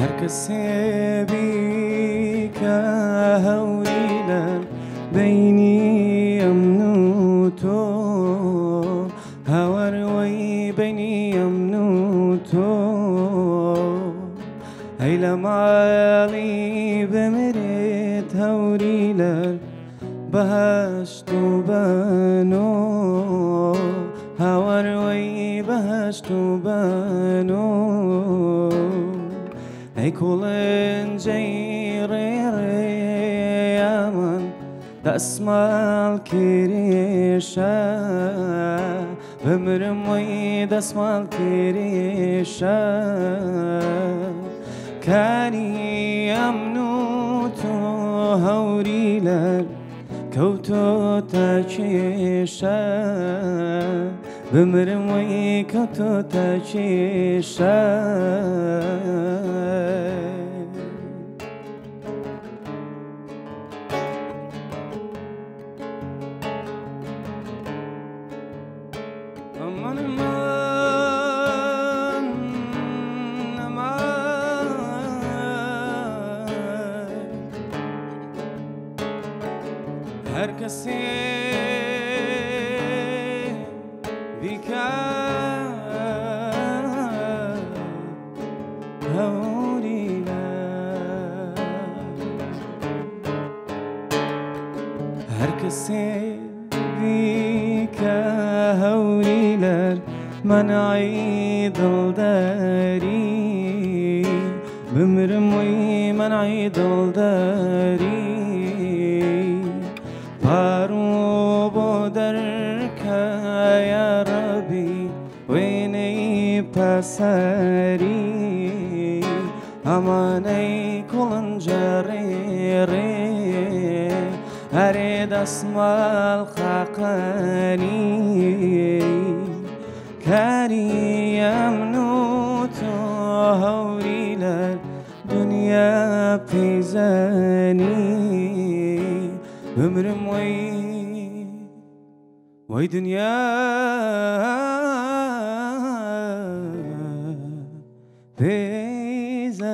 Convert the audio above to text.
هر کسی بی که هویلر بینی امنو تو هور وی بینی امنو تو ای لمالی بمرت هوریلر بهشت و بنو هور وی بهشت و کلن جیری ریامن دسمال کریشا بمرم وی دسمال کریشا کانی امنو تو هوریلر كوتو تاكيشا بمرم وي كوتو تاكيشا هر کسی بیکا هوریلا هر کسی بیکا هوریلر من عیدل داری بمرم وی من عیدل داری پارو بودر یا ربی وینی پسری. امانی کلنجری ری هری دسمال خاقانی کاری امنو تو هوریلر دنیا پیزانی ömrüm vay vay dünya bezani